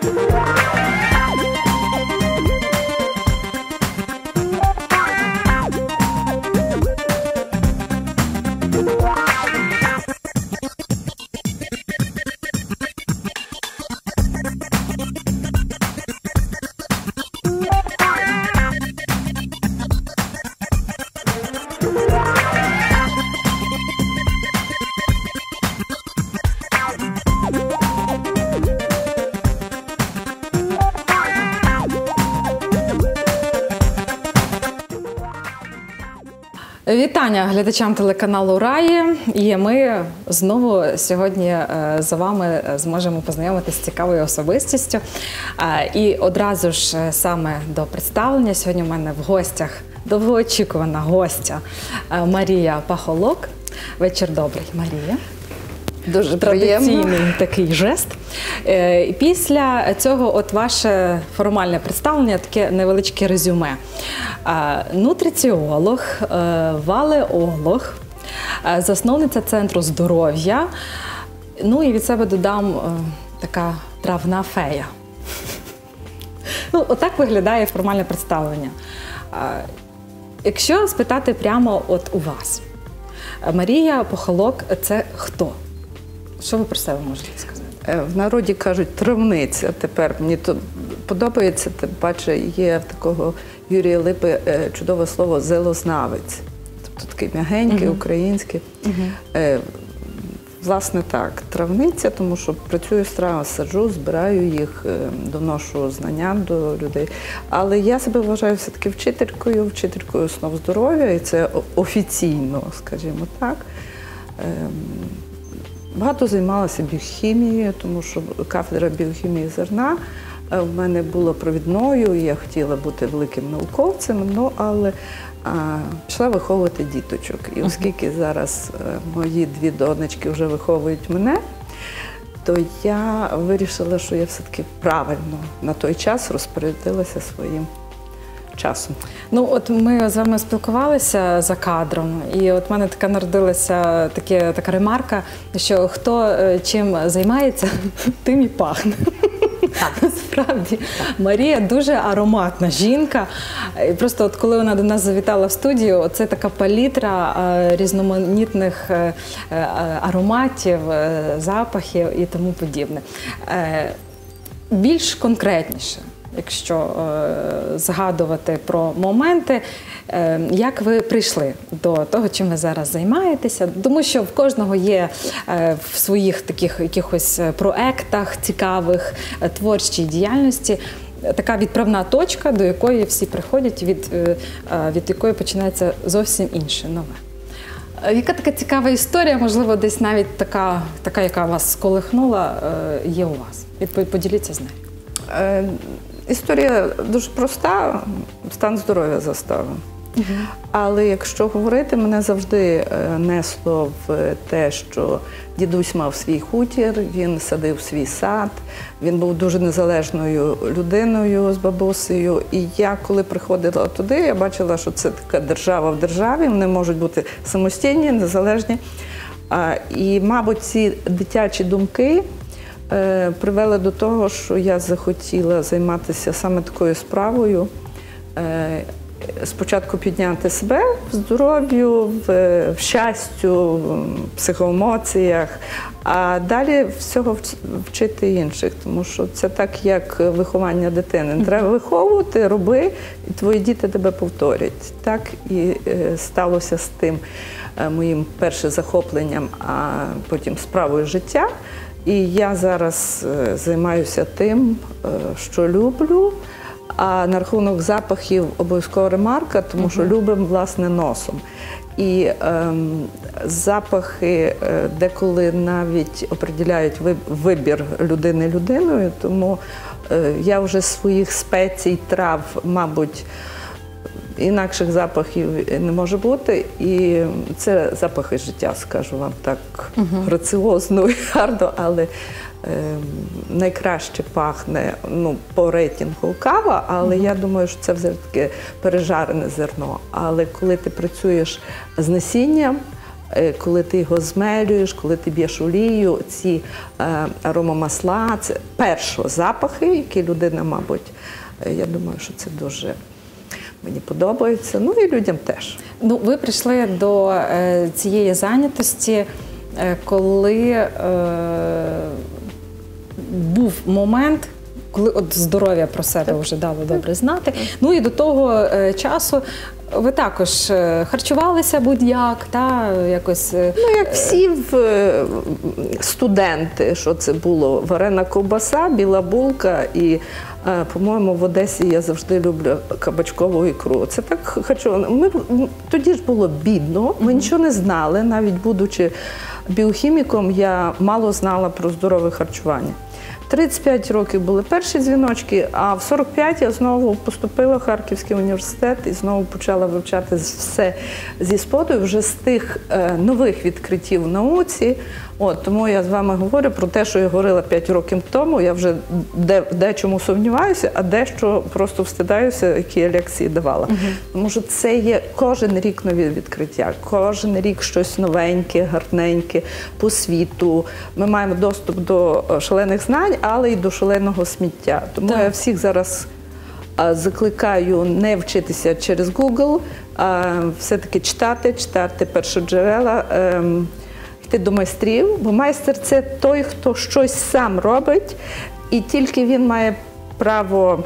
Bye. Вітання глядачам телеканалу Раї. І ми знову сьогодні е, з вами зможемо познайомитися з цікавою особистістю. Е, І одразу ж е, саме до представлення сьогодні в мене в гостях довгоочікувана гостя е, Марія Пахолок. Вечір добрий, Марія. Дуже Традиційний приємно. такий жест. Е, Після цього, от ваше формальне представлення, таке невеличке резюме. Е, Нутриціолог, е, валеолог, засновниця центру здоров'я. Ну і від себе додам така травна фея. Ну, отак виглядає формальне представлення. Якщо спитати прямо от у вас, Марія Похолок це хто? Що ви про себе можете сказати? Е, В народі кажуть травниця. Тепер мені то подобається, тим паче є в такого Юрія Липи е, чудове слово зелознавець. Тобто такий м'ягенький, український. Е, Власне так, травниця, тому що працюю з травами, саджу, збираю їх, доношу знання до людей. Але я себе вважаю все-таки вчителькою, вчителькою основ здоров'я, і це офіційно, скажімо так. Багато займалася біохімією, тому що кафедра біохімії зерна е, в мене була провідною, я хотіла бути великим науковцем, ну але а, пішла виховувати діточок. І оскільки зараз е, мої дві донечки вже виховують мене, то я вирішила, що я все-таки правильно на той час розпорядилася своїм часом. Ну, от ми з вами спілкувалися за кадром, і от в мене така народилася таке, така ремарка, що хто е, чим займається, тим і пахне. Насправді Марія дуже ароматна жінка. І просто от коли вона до нас завітала в студію, це така палітра е, різноманітних е, ароматів, запахів і тому подібне. Більш конкретніше, якщо е, згадувати про моменти, е, як ви прийшли до того, чим ви зараз займаєтеся, тому що в кожного є е, в своїх таких якихось проектах цікавих е, творчій діяльності. Така відправна точка, до якої всі приходять, від, від якої починається зовсім інше нове. Яка така цікава історія, можливо, десь навіть така, така яка вас сколихнула, е, є у вас? Відпо- Поділіться з нею. Історія дуже проста, стан здоров'я заставив. Але якщо говорити, мене завжди е, несло в те, що дідусь мав свій хутір, він садив свій сад, він був дуже незалежною людиною з бабусею. І я, коли приходила туди, я бачила, що це така держава в державі, вони можуть бути самостійні, незалежні. І, мабуть, ці дитячі думки е, привели до того, що я захотіла займатися саме такою справою. Е, Спочатку підняти себе в здоров'ю, в, в щастю, в психоемоціях, а далі всього вчити інших, тому що це так, як виховання дитини. Треба виховувати, роби, і твої діти тебе повторять. Так і е, сталося з тим е, моїм першим захопленням, а потім справою життя. І я зараз е, займаюся тим, е, що люблю. А на рахунок запахів обов'язково ремарка, тому що любимо власне носом. І ем, запахи е, деколи навіть определяють вибір людини людиною, тому е, я вже своїх спецій, трав, мабуть, інакших запахів не може бути. І це запахи життя, скажу вам так граціозно і гарно, але е, найкраще пахне ну, по рейтингу кава, але я думаю, що це все таки пережарене зерно. Але коли ти працюєш з насінням, е, коли ти його змелюєш, коли ти б'єш олію, ці е, аромамасла, це перші запахи, які людина, мабуть, е, я думаю, що це дуже мені подобається. Ну і людям теж. Ну, ви прийшли до е, цієї зайнятості, е, коли е, був момент, коли от здоров'я про себе вже дало добре знати. Ну і до того е, часу ви також е, харчувалися будь-як, та якось. е, Ну, як всі в, е, студенти, що це було? Варена ковбаса, біла булка і, е, по-моєму, в Одесі я завжди люблю кабачкову ікру. Це так харчували. Ми тоді ж було бідно, ми нічого не знали, навіть будучи біохіміком, я мало знала про здорове харчування. 35 років були перші дзвіночки, а в 45 я знову поступила в Харківський університет і знову почала вивчати все зі споду, вже з тих е, нових відкриттів в науці. От тому я з вами говорю про те, що я говорила 5 років тому. Я вже де, дечому сумніваюся, а дещо просто встидаюся, які я лекції давала. Тому що це є кожен рік нові відкриття, кожен рік щось новеньке, гарненьке по світу. Ми маємо доступ до е, шалених знань, але й до шаленого сміття. Тому Так. я всіх зараз закликаю не вчитися через Google, а все-таки читати, читати першоджерела, ем, йти до майстрів, бо майстер це той, хто щось сам робить, і тільки він має право.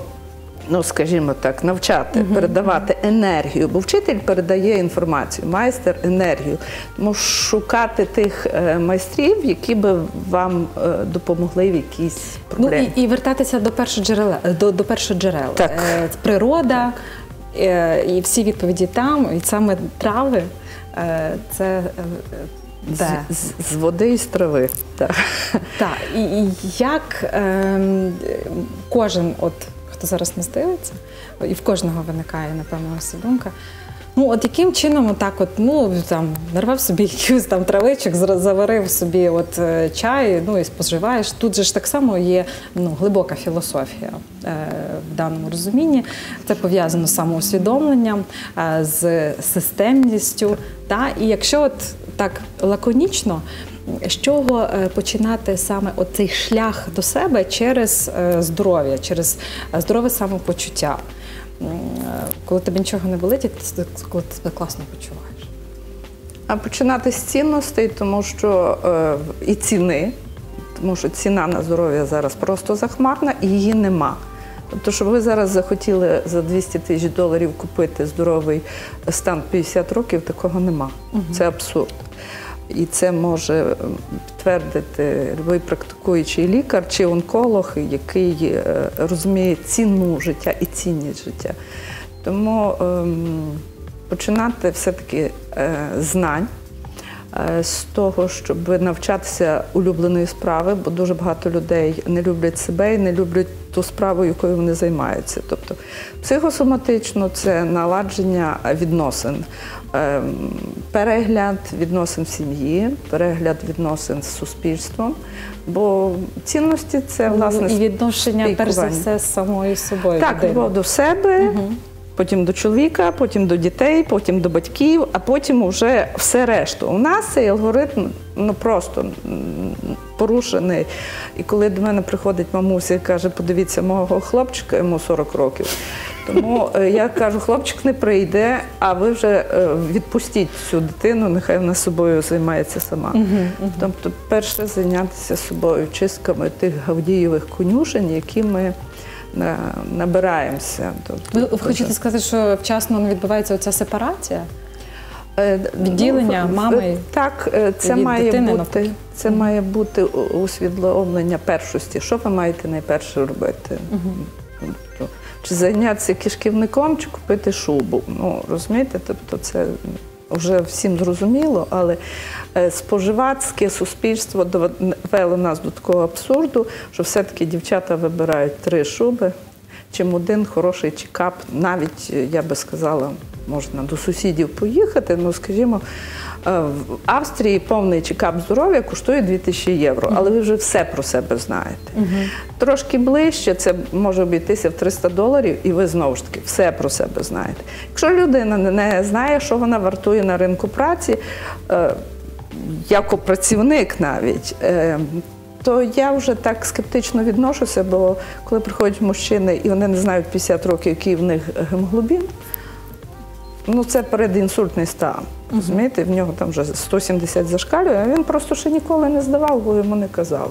Ну, скажімо так, навчати, передавати енергію, бо вчитель передає інформацію, майстер енергію. Тому шукати тих е, майстрів, які би вам е, допомогли в якійсь Ну проблемі. і, і вертатися до першоджерела до, до першоджерел. Так. Е, природа е, і всі відповіді там, і саме трави. Це е, де? З, з, з води і з трави. Так. Так, і, і як ем, кожен, от хто зараз нас дивиться, і в кожного виникає, напевно, ось думка. Ну, от яким чином отак, от, ну там нарвав собі якусь там травичок, заварив собі от е, чай, ну і споживаєш. Тут же ж так само є ну, глибока філософія е, в даному розумінні. Це пов'язано з самоусвідомленням, е, з системністю. Та? І якщо от так лаконічно, з чого е, починати саме цей шлях до себе через е, здоров'я, через е, здорове самопочуття? Коли тобі нічого не болить, коли ти себе класно почуваєш. А починати з цінностей, тому що е, і ціни, тому що ціна на здоров'я зараз просто захмарна і її нема. Тобто, щоб ви зараз захотіли за 200 тисяч доларів купити здоровий стан 50 років, такого нема. Це абсурд. І це може підтвердити будь-який практикуючий лікар чи онколог, який е, розуміє ціну життя і цінність життя. Тому ем, починати все-таки е, знань. Е, З того, щоб навчатися улюбленої справи, бо дуже багато людей не люблять себе і не люблять ту справу, якою вони займаються. Тобто психосоматично це наладження відносин, ем, перегляд відносин в сім'ї, перегляд відносин з суспільством. Бо цінності це власне і відношення, перш за все, з самою собою. Так, до себе, потім до чоловіка, потім до дітей, потім до батьків, а потім вже все решту. У нас цей алгоритм ну просто порушений. І коли до мене приходить мамуся і каже, подивіться мого хлопчика, йому 40 років. Тому е, я кажу, хлопчик не прийде, а ви вже е, відпустіть цю дитину, нехай вона собою займається сама. Тобто, перше зайнятися собою чистками тих гавдієвих конюшень, які ми набираємося. Тобто, Ви, ви хочете сказати, що вчасно не відбувається оця сепарація? Е, Відділення ну, мами е, Так, е, це від має дитини, бути, навпаки. це має бути усвідомлення першості. Що ви маєте найперше робити? Тобто, Чи зайнятися кишківником, чи купити шубу? Ну, розумієте, тобто це вже всім зрозуміло, але е, споживацьке суспільство довело нас до такого абсурду, що все-таки дівчата вибирають три шуби, чим один хороший чекап, навіть я би сказала, можна до сусідів поїхати. Ну, скажімо, е, в Австрії повний чекап здоров'я коштує 2000 євро, але ви вже все про себе знаєте. Трошки ближче це може обійтися в 300 доларів, і ви знову ж таки все про себе знаєте. Якщо людина не- не знає, що вона вартує на ринку праці, е, як працівник навіть. Е, то я вже так скептично відношуся, бо коли приходять мужчини і вони не знають 50 років, який в них гемоглобін, ну це передінсультний стан. Розумієте, в нього там вже 170 зашкалює, а він просто ще ніколи не здавав, бо йому не казали.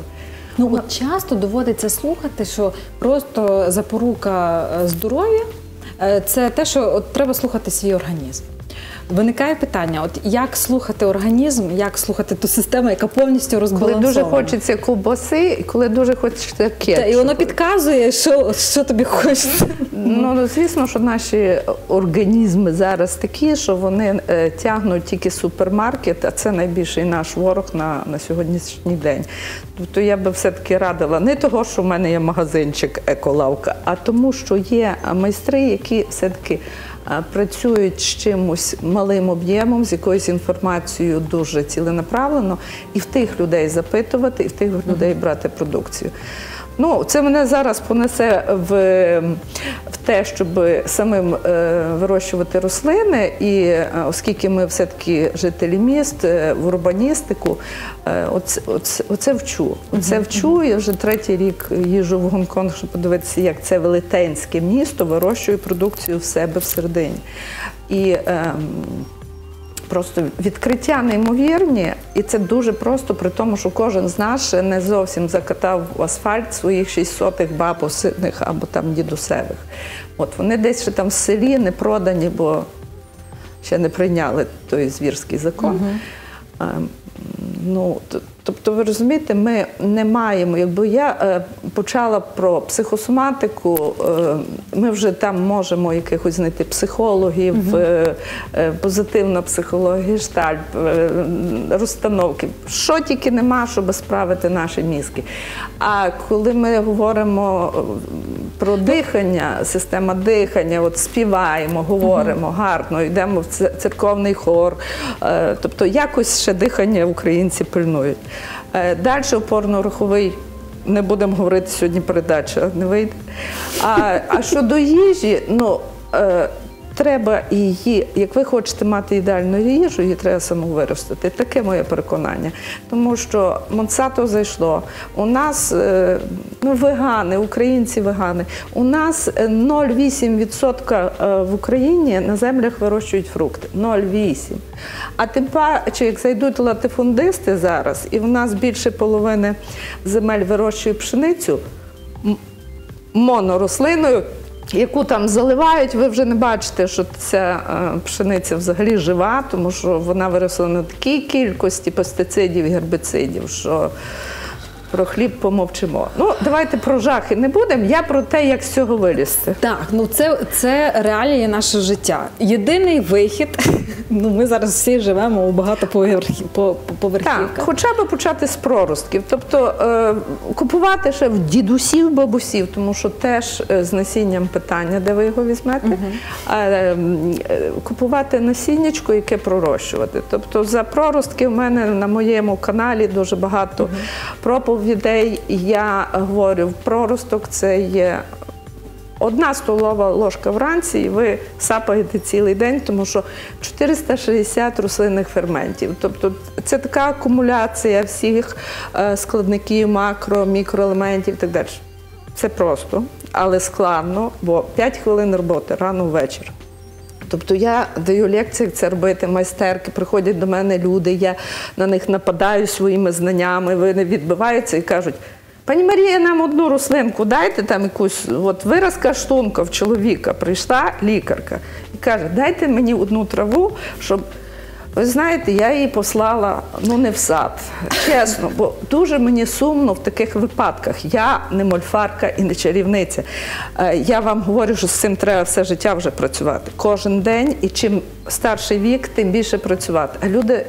Ну от часто доводиться слухати, що просто запорука е, здоров'я е, це те, що от треба слухати свій організм. Виникає питання: от як слухати організм, як слухати ту систему, яка повністю Коли дуже хочеться ковбаси, коли дуже хочеться кетчупу. Та, і воно підказує, що, що тобі хочеться. Ну, звісно, що наші організми зараз такі, що вони е, тягнуть тільки супермаркет, а це найбільший наш ворог на, на сьогоднішній день. Тобто я би все-таки радила не того, що в мене є магазинчик еколавка, а тому, що є майстри, які все-таки працюють з чимось малим об'ємом, з якоюсь інформацією дуже ціленаправлено, і в тих людей запитувати, і в тих людей брати продукцію. Ну, це мене зараз понесе в, в те, щоб самим е, вирощувати рослини, і е, оскільки ми все-таки жителі міст, е, в урбаністику, е, оце, оце, оце вчу. Оце вчу. Я вже третій рік їжджу в Гонконг, щоб подивитися, як це велетенське місто вирощує продукцію в себе всередині. І ем, Просто відкриття неймовірні, і це дуже просто, при тому, що кожен з нас ще не зовсім закатав в асфальт своїх шістсотих бабусиних або там дідусевих. От вони десь ще там в селі не продані, бо ще не прийняли той звірський закон. Угу. Ну, Тобто, ви розумієте, ми не маємо. Якби я е, почала про психосоматику, е, ми вже там можемо якихось знайти психологів, угу. позитивна психологія, штальп, розстановки. Що тільки нема, щоб справити наші мізки. А коли ми говоримо про дихання, система дихання, от співаємо, говоримо угу. гарно, йдемо в церковний хор, тобто якось ще дихання українці пильнують. Е, Далі опорно-руховий. Не будемо говорити сьогодні передача, не вийде. А а щодо їжі, ну е, треба її, як ви хочете мати ідеальну їжу, її треба самовиростити. Таке моє переконання. Тому що Монсато зайшло. У нас е, ну, вегани, українці вегани. У нас 0,8% е, в Україні на землях вирощують фрукти. 0,8%. А тим паче, як зайдуть латифундисти зараз, і в нас більше половини земель вирощує пшеницю монорослиною яку там заливають, ви вже не бачите, що ця е, пшениця взагалі жива, тому що вона виросла на такій кількості пестицидів і гербіцидів, що про хліб помовчимо. Ну, давайте про жахи не будемо. Я про те, як з цього вилізти. Так, ну це це реалії наше життя. Єдиний вихід. Ну, ми зараз всі живемо у багатоповерхівках. Так, Хоча б почати з проростків. Тобто е, купувати ще в дідусів, бабусів, тому що теж е, з насінням питання, де ви його візьмете. Угу. Е, е, купувати насіннячко, яке пророщувати. Тобто за проростки в мене на моєму каналі дуже багато угу. проповідей відповідей я говорю, проросток це є одна столова ложка вранці, і ви сапаєте цілий день, тому що 460 рослинних ферментів. Тобто це така акумуляція всіх е, складників, макро, мікроелементів і так далі. Це просто, але складно, бо 5 хвилин роботи рано ввечері. Тобто я даю лекції, як це робити, майстерки, приходять до мене люди, я на них нападаю своїми знаннями, вони відбиваються і кажуть. Пані Марія, нам одну рослинку дайте там якусь от виразка штунка в чоловіка. Прийшла лікарка і каже, дайте мені одну траву, щоб ви знаєте, я її послала ну не в сад, чесно, бо дуже мені сумно в таких випадках. Я не мольфарка і не чарівниця. Е, я вам говорю, що з цим треба все життя вже працювати. Кожен день, і чим старший вік, тим більше працювати. А люди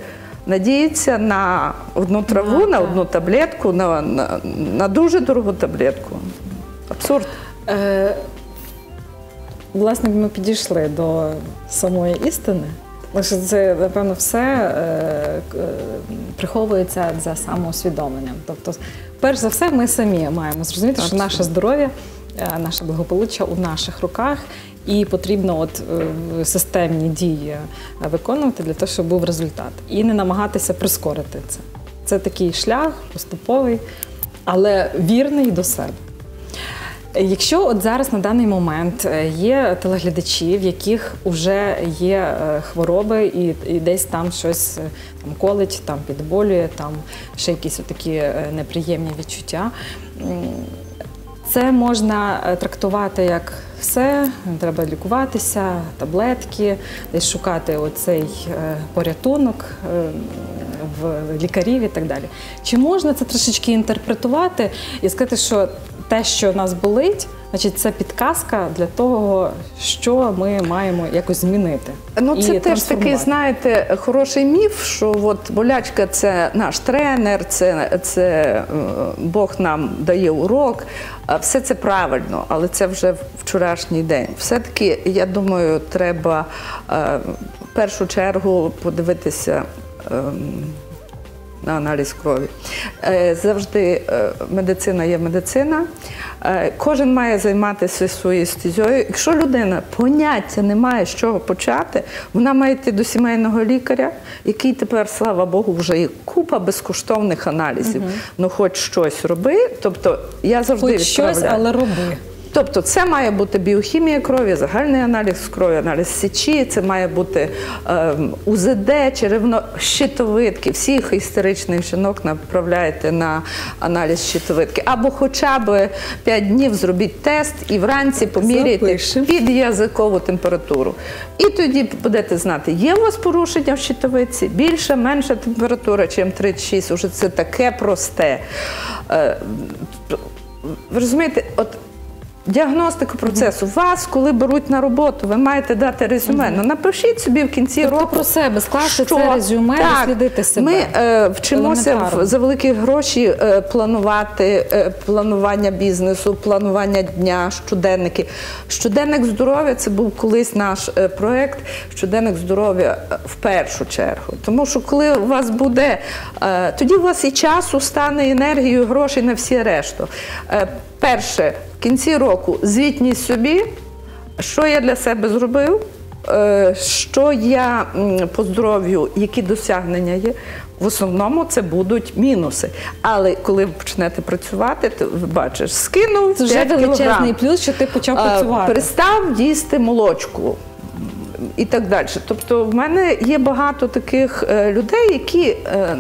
надіються на одну траву, ну, на одну таблетку, на, на, на дуже дорогу таблетку. Абсурд. Е, Власне, ми підійшли до самої істини. Лише це, напевно, все е, е, приховується за самоусвідомленням. Тобто, перш за все, ми самі маємо зрозуміти, що наше здоров'я, е, наше благополуччя у наших руках. І потрібно от е, системні дії виконувати для того, щоб був результат. І не намагатися прискорити це. Це такий шлях поступовий, але вірний до себе. Якщо от зараз на даний момент е, є телеглядачі, в яких вже є е, хвороби, і, і десь там щось е, там колить, там підболює, там ще якісь такі неприємні відчуття, це можна трактувати як все, треба лікуватися, таблетки, десь шукати оцей порятунок в лікарів і так далі. Чи можна це трошечки інтерпретувати і сказати, що те, що нас болить, значить це підказка для того, що ми маємо якось змінити. Ну це теж такий, знаєте, хороший міф, що от болячка це наш тренер, це, це е, Бог нам дає урок. Все це правильно, але це вже вчорашній день. Все-таки, я думаю, треба е, в першу чергу подивитися. На аналіз крові. Е, завжди е, медицина є медицина. Е, кожен має займатися своєю стезією. Якщо людина поняття не має з чого почати, вона має йти до сімейного лікаря, який тепер, слава Богу, вже є купа безкоштовних аналізів. Угу. Ну, хоч щось роби. Тобто я завжди Хоч щось, але роби. Тобто це має бути біохімія крові, загальний аналіз крові, аналіз сечі, це має бути е, УЗД, черевно-щитовидки. Всіх істеричних жінок направляєте на аналіз щитовидки. Або хоча б 5 днів зробіть тест і вранці поміряйте під язикову температуру. І тоді будете знати, є у вас порушення в щитовидці, більша, менша температура, чим 36, уже це таке просте. Е, ви розумієте, от Діагностика процесу. Вас, коли беруть на роботу, ви маєте дати резюме. Ну напишіть собі в кінці тобто року про себе скласти що... це резюме, так, дослідити себе. Ми е, вчимося в, за великі гроші е, планувати е, планування бізнесу, планування дня, щоденники. Щоденник здоров'я це був колись наш проект. Щоденник здоров'я в першу чергу. Тому що коли у вас буде, тоді у вас і часу стане, і енергію, і грошей на всі решту. Перше кінці року звітність собі, що я для себе зробив, е, що я по здоров'ю, які досягнення є. В основному це будуть мінуси. Але коли ви почнете працювати, то бачиш, скинув. Це вже величезний плюс, що ти почав працювати. Перестав їсти молочку. І так далі. Тобто, в мене є багато таких е, людей, які е,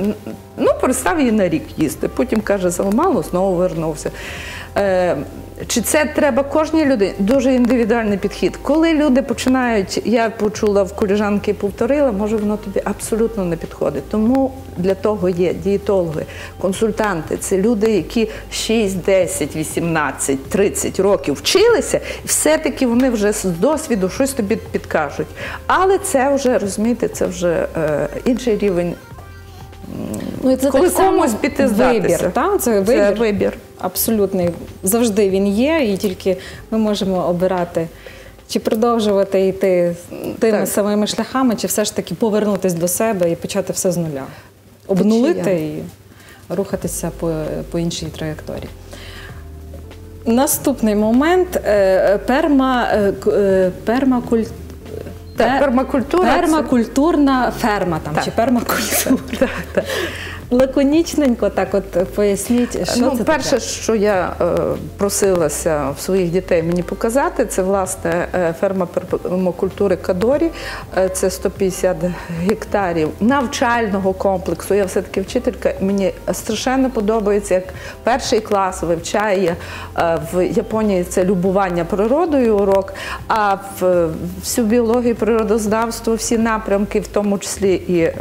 ну, перестав її на рік їсти. Потім каже, заламало, знову вернувся. Чи це треба кожній людині? Дуже індивідуальний підхід. Коли люди починають, я почула в коліжанки і повторила, може воно тобі абсолютно не підходить. Тому для того є дієтологи, консультанти. Це люди, які 6, 10, 18, 30 років вчилися, і все-таки вони вже з досвіду щось тобі підкажуть. Але це вже розумієте, це вже е, інший рівень. Ну, це Коли так комусь піти вибір, так? Це вибір. Це вибір абсолютний завжди він є, і тільки ми можемо обирати. Чи продовжувати йти тими так. самими шляхами, чи все ж таки повернутися до себе і почати все з нуля, обнулити і рухатися по по іншій траєкторії. Наступний момент е, перма, е, пермакультура. Пермакультурна ферма там, так. чи пермакультура. Так, так. Лаконічненько, так от поясніть, що ну, це перше, таке? що я е, просилася в своїх дітей мені показати, це власне е, ферма пермакультури Кадорі. Е, це 150 гектарів навчального комплексу. Я все-таки вчителька. Мені страшенно подобається, як перший клас вивчає е, в Японії це любування природою урок, а в всю біологію, природознавство, всі напрямки, в тому числі і е,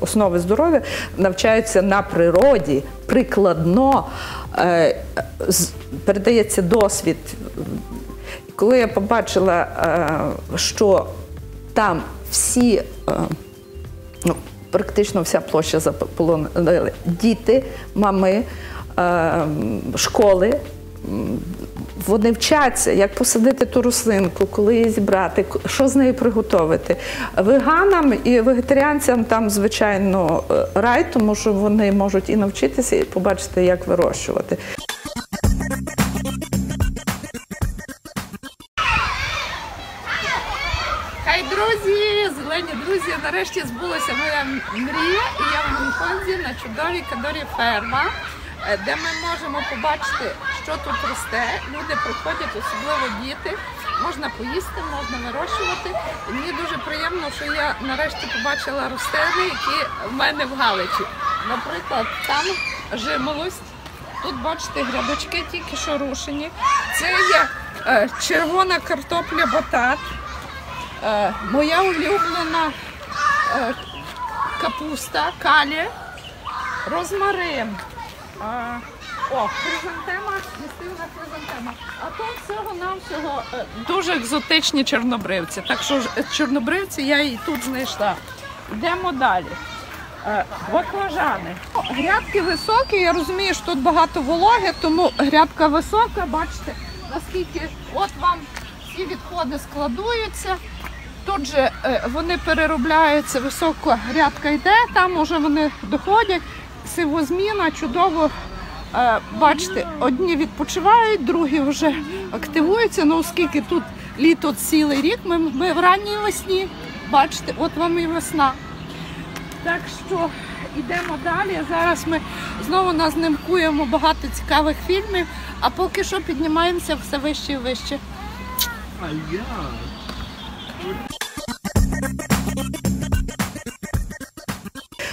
основи здоров'я, навчаються відбувається на природі, прикладно е, передається досвід. Коли я побачила, е, що там всі, е, ну, практично вся площа заполонили діти, мами, школи вони вчаться, як посадити ту рослинку, коли її зібрати, що з нею приготувати. Веганам і вегетаріанцям там, звичайно, е, рай, тому що вони можуть і навчитися, і побачити, як вирощувати. Хай друзі, зелені друзі, нарешті збулася моя мрія, і я в Гонконзі на чудовій кадорі ферма, е, де ми можемо побачити, що тут росте. Люди приходять, особливо діти. Можна поїсти, можна вирощувати. І мені дуже приємно, що я нарешті побачила рослини, які в мене в Галичі. Наприклад, там жимолость. Тут бачите грядочки тільки що рушені. Це є е, червона картопля батат. Е, моя улюблена е, капуста, калі, розмарин. О, хризантема, містивна хризантема. А то всього-навсього е, дуже екзотичні чорнобривці. Так що е, чорнобривці я і тут знайшла. Йдемо далі. Е, Баклажани. Грядки високі, я розумію, що тут багато вологи, тому грядка висока, бачите, наскільки от вам всі відходи складуються. Тут же вони переробляються, високо грядка йде, там уже вони доходять. Сивозміна чудово. Е, Бачите, одні відпочивають, другі вже активуються. Ну, оскільки тут літо цілий рік, ми, ми в ранній весні, бачите, от вам і весна. Так що йдемо далі. Зараз ми знову назнимкуємо багато цікавих фільмів, а поки що піднімаємося все вище і вище.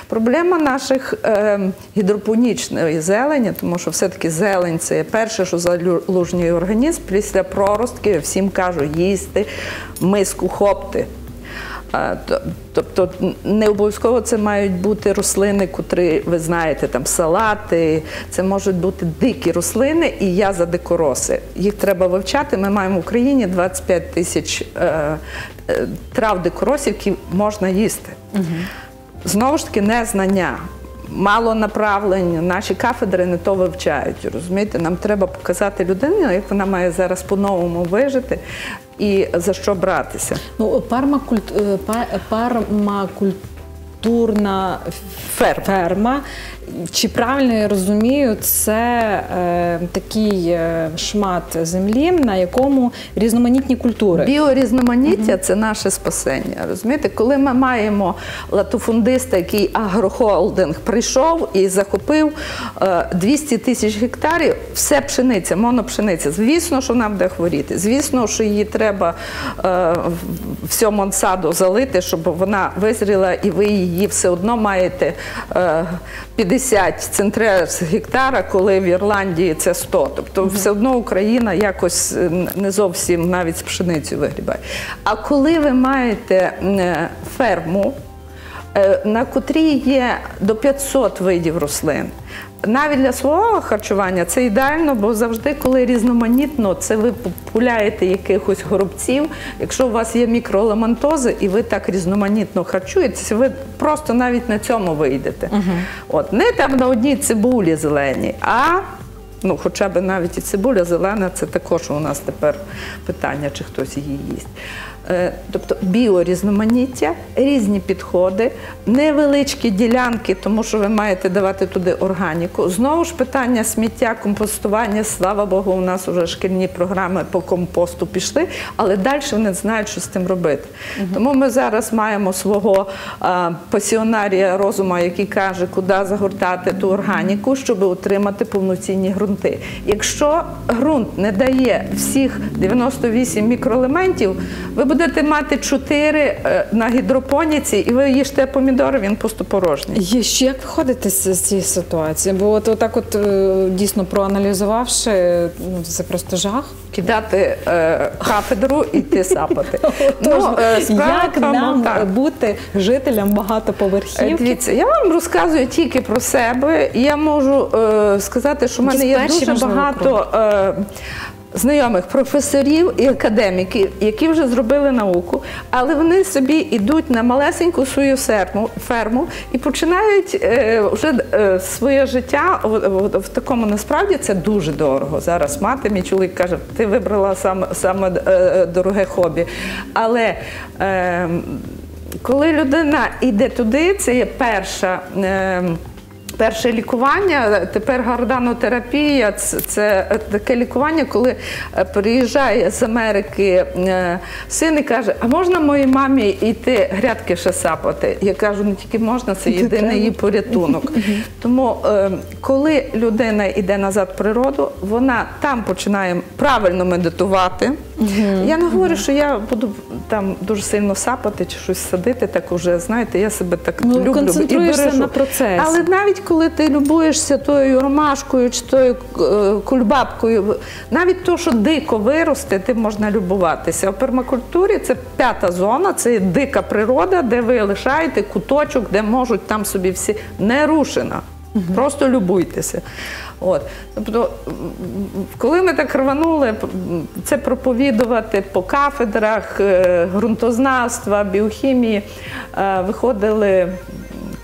Проблема наших е, гідропонічної зелені, тому що все-таки зелень це перше, що залужнює організм. Після проростки я всім кажу їсти миску хопти. Е, Тобто не обов'язково це мають бути рослини, котрі ви знаєте, там салати, це можуть бути дикі рослини і язадикороси. Їх треба вивчати. Ми маємо в Україні 25 тисяч е, е, трав дикоросів, які можна їсти. Знову ж таки, не знання. Мало направлення, наші кафедри не то вивчають. Розумієте, нам треба показати людину, як вона має зараз по-новому вижити і за що братися. Ну, пармакульт... е, пармакультурна Ферма. ферма. Чи правильно я розумію, це е, такий е, шмат землі, на якому різноманітні культури. Біорізноманіття це наше спасення. Розумієте, коли ми маємо латофундиста, який агрохолдинг прийшов і захопив е, 200 тисяч гектарів, все пшениця, монопшениця. Звісно, що вона буде хворіти. Звісно, що її треба е, все Монсадо залити, щоб вона визріла, і ви її все одно маєте е, 50 центрів з гектара, коли в Ірландії це 100. Тобто все одно Україна якось не зовсім навіть з пшеницю вигрібає. А коли ви маєте е, ферму, е, на котрій є до 500 видів рослин. Навіть для свого харчування це ідеально, бо завжди, коли різноманітно, це ви пуляєте якихось горобців. Якщо у вас є мікроелементози і ви так різноманітно харчуєтеся, ви просто навіть на цьому вийдете. От не там на одній цибулі зеленій, а ну, хоча б навіть і цибуля зелена, це також у нас тепер питання, чи хтось її їсть. Е, Тобто біорізноманіття, різні підходи, невеличкі ділянки, тому що ви маєте давати туди органіку. Знову ж питання сміття, компостування. Слава Богу, у нас вже шкільні програми по компосту пішли, але далі вони знають, що з тим робити. Тому ми зараз маємо свого а, пасіонарія розуму, який каже, куди загортати ту органіку, щоб отримати повноцінні ґрунти. Якщо ґрунт не дає всіх 98 мікроелементів, ви будете мати 4 е, на гідропоніці, і ви їжте помідори, він пустопорожній. Є ще як виходити з цієї ситуації? Бо от отак, от е, дійсно проаналізувавши, ну це просто жах. Кидати е, кафедру і йти сапати. Тож, е, як нам так. бути жителям багатоповерхівки? Дивіться, я вам розказую тільки про себе. Я можу е, сказати, що в мене є дуже багато е, знайомих професорів і академіків, які вже зробили науку, але вони собі йдуть на малесеньку свою ферму, і починають е, вже е, своє життя в, такому насправді це дуже дорого зараз мати. Мій чоловік каже, ти вибрала саме, саме дороге хобі. Але е, коли людина йде туди, це є перша. Е, Перше лікування, тепер гарданотерапія це, це таке лікування, коли е, приїжджає з Америки е, син і каже: А можна моїй мамі йти грядки ще сапати? Я кажу, не тільки можна, це єдиний її порятунок. Тому, е, коли людина йде назад в природу, вона там починає правильно медитувати. Я не говорю, що я буду там дуже сильно сапати чи щось садити, так уже знаєте, я себе так Ну, люблю і концентруєшся бережу. на. Але навіть коли ти любуєшся тою ромашкою чи тою е, кульбабкою, навіть то, що дико виросте, тим можна любуватися. У пермакультурі це п'ята зона, це дика природа, де ви лишаєте куточок, де можуть там собі всі не рушена. Просто любуйтеся. От. Тобто, коли ми так рванули це проповідувати по кафедрах е, ґрунтознавства, біохімії, е, виходили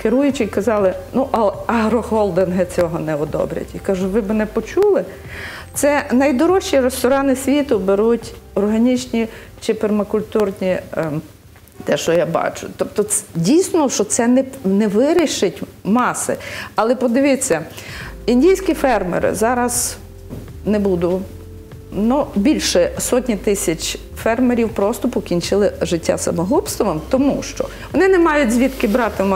керуючі казали, ну агрохолдинги цього не одобрять. І кажу, ви б не почули. Це найдорожчі ресторани світу беруть органічні чи пермакультурні. ем, те, що я бачу. Тобто, дійсно, що це не, не вирішить маси. Але подивіться, індійські фермери зараз не буду. Ну, більше сотні тисяч фермерів просто покінчили життя самогубством, тому що вони не мають звідки брати в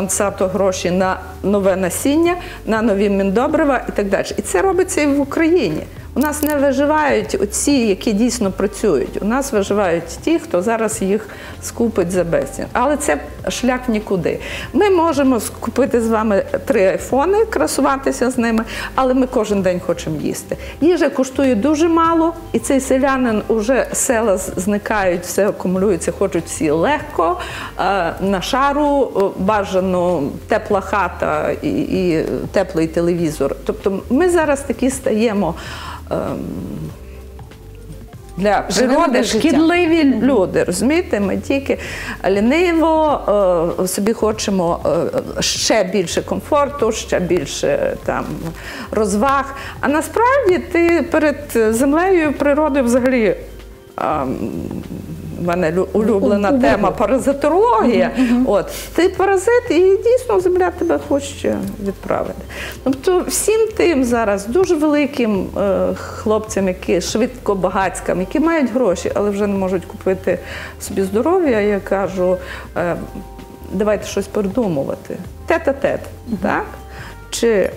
гроші на нове насіння, на нові міндобрива і так далі. І це робиться і в Україні. У нас не виживають оці, які дійсно працюють. У нас виживають ті, хто зараз їх скупить за безцін. Але це шлях нікуди. Ми можемо скупити з вами три айфони, красуватися з ними, але ми кожен день хочемо їсти. Їжа коштує дуже мало, і цей селянин уже села зникають, все акумулюється, хочуть всі легко, е, на шару, е, бажано тепла хата і, і теплий телевізор. Тобто ми зараз такі стаємо. Ем, для природи шкідливі життя. люди. Розумієте, ми тільки ліниво е, собі хочемо е, ще більше комфорту, ще більше там розваг. А насправді ти перед землею природою взагалі. В мене лю- улюблена тема паразитологія. От ти паразит, і дійсно земля тебе хоче відправити. Тобто, всім тим зараз дуже великим е, хлопцям, які швидко багатськам, які мають гроші, але вже не можуть купити собі здоров'я. Я кажу, е, давайте щось придумувати. Тет-а-тет, так? Чи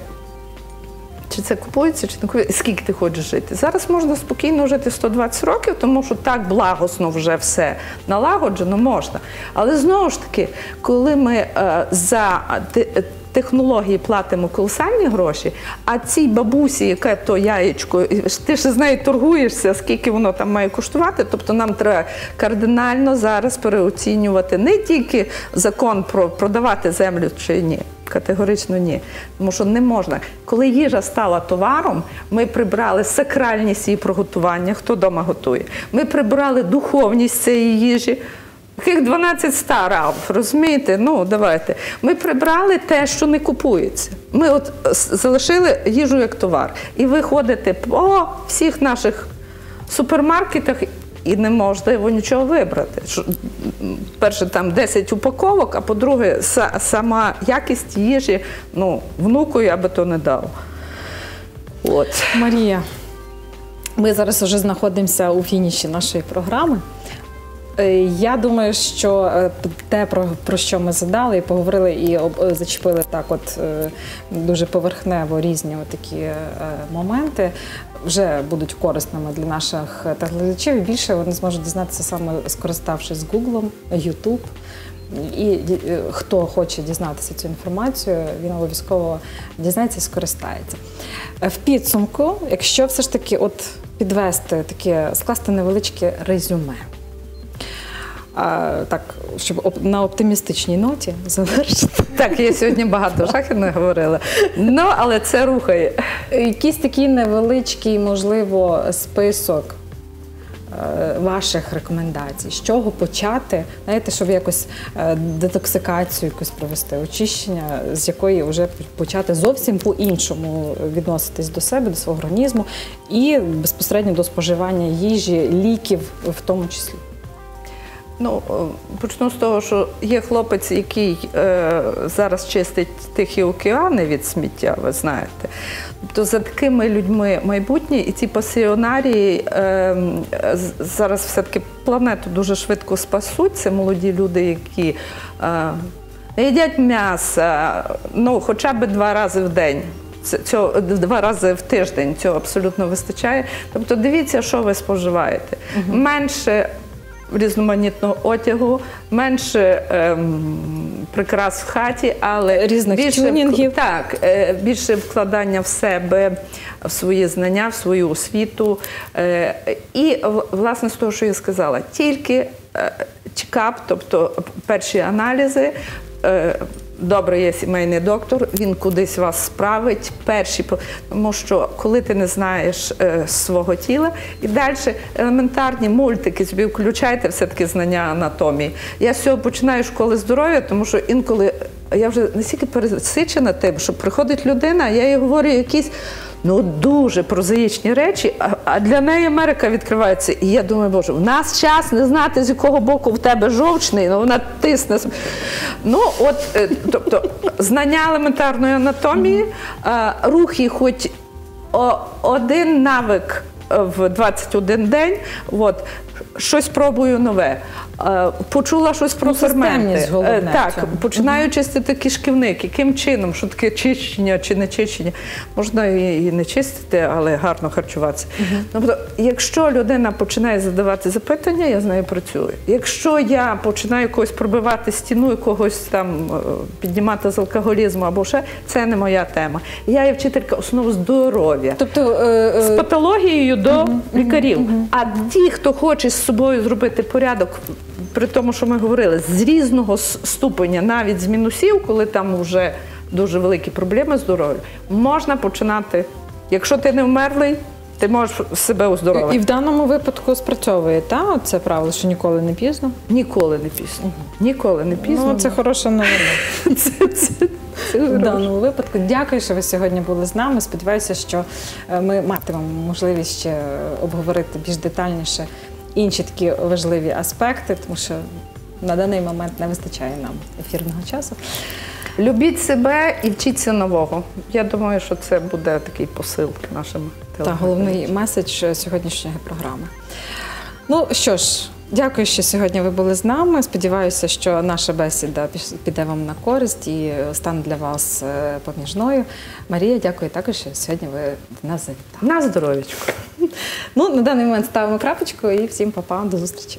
чи це купується, чи не купується, скільки ти хочеш жити. Зараз можна спокійно жити 120 років, тому що так благосно вже все налагоджено можна. Але знову ж таки, коли ми е, за те- технології платимо колосальні гроші, а цій бабусі, яке то яєчко, ти ж з нею торгуєшся, скільки воно там має коштувати. Тобто нам треба кардинально зараз переоцінювати не тільки закон про продавати землю чи ні. Категорично ні. Тому що не можна. Коли їжа стала товаром, ми прибрали сакральність її приготування, хто вдома готує. Ми прибрали духовність цієї їжі. Яких 12 старав, розумієте? Ну, давайте. Ми прибрали те, що не купується. Ми от залишили їжу як товар. І ви ходите по всіх наших супермаркетах і не можливо нічого вибрати. Перше, там 10 упаковок, а по-друге, сама якість їжі, ну, внуку я би то не дав. От. Марія, ми зараз вже знаходимося у фініші нашої програми. Е, Я думаю, що е, те, про, про що ми задали і поговорили, і об- е, зачепили так, от дуже поверхнево різні такі моменти, вже будуть корисними для наших телеглядачів. І Більше вони зможуть дізнатися саме скориставшись Google, YouTube. І е, хто хоче дізнатися цю інформацію, він обов'язково дізнається і скористається. Е, В підсумку, якщо все ж таки от підвести таке, скласти невеличке резюме. А, так, щоб оп- на оптимістичній ноті завершити. Так, я сьогодні багато жахів не говорила. Ну, але це рухає. Якийсь такий невеличкий, можливо, список е, ваших рекомендацій, з чого почати, знаєте, щоб якось е, детоксикацію якусь провести, очищення, з якої вже почати зовсім по-іншому відноситись до себе, до свого організму і безпосередньо до споживання їжі, ліків в тому числі. Ну, почну з того, що є хлопець, який е, зараз чистить тихі океани від сміття, ви знаєте. Тобто за такими людьми майбутнє і ці пасіонарії е, зараз все-таки планету дуже швидко спасуть. Це молоді люди, які е, їдять м'яса, ну, хоча б два рази в день. Цього два рази в тиждень цього абсолютно вистачає. Тобто дивіться, що ви споживаєте. Менше різноманітного одягу, менше ем, прикрас в хаті, але Різних більше тюнінгів. так, е, більше вкладання в себе, в свої знання, в свою освіту. Е, І власне з того, що я сказала, тільки е, чекап, тобто перші аналізи. е, Добре, є сімейний доктор, він кудись вас справить. Перші, тому що коли ти не знаєш е, свого тіла, і далі елементарні мультики собі включайте все-таки знання анатомії. Я з цього починаю школи здоров'я, тому що інколи я вже настільки пересичена тим, що приходить людина, я їй говорю якісь ну дуже прозаїчні речі, а, для неї Америка відкривається. І я думаю, боже, в нас час не знати, з якого боку в тебе жовчний, ну вона тисне. Ну, от, е, тобто, знання елементарної анатомії, рухи, хоч один навик в 21 день, от, щось пробую нове. Е, Почула щось про Ну, ферменти. головне Е, Так, цьому. починаю чистити кишківник. Яким чином? Що таке чищення чи не чищення? Можна і і не чистити, але гарно харчуватися. Тобто, якщо людина починає задавати запитання, я з нею працюю. Якщо я починаю когось пробивати стіну, якогось там е, піднімати з алкоголізму або ще, це не моя тема. Я є вчителька основ здоров'я Тобто е, з патологією до лікарів. А ті, хто хоче з собою зробити порядок, при тому, що ми говорили, з різного ступеня, навіть з мінусів, коли там вже дуже великі проблеми з здоров'ям, можна починати. Якщо ти не вмерлий, ти можеш себе оздоровити. і в даному випадку спрацьовує та це правило, що ніколи не пізно. Ніколи не пізно. Ніколи не пізно. Ну, це хороша новина. це, це, це В даному випадку дякую, що ви сьогодні були з нами. Сподіваюся, що е, ми матимемо можливість ще обговорити більш детальніше інші такі важливі аспекти, тому що на даний момент не вистачає нам ефірного часу. Любіть себе і вчіться нового. Я думаю, що це буде такий посил нашим Та головний меседж сьогоднішньої програми. Ну що ж, дякую, що сьогодні ви були з нами. Сподіваюся, що наша бесіда піде вам на користь і стане для вас е, поміжною. Марія, дякую також, що сьогодні ви до нас завітали. На здоров'ячку. Ну, на даний момент ставимо крапочку і всім па-па, до зустрічі.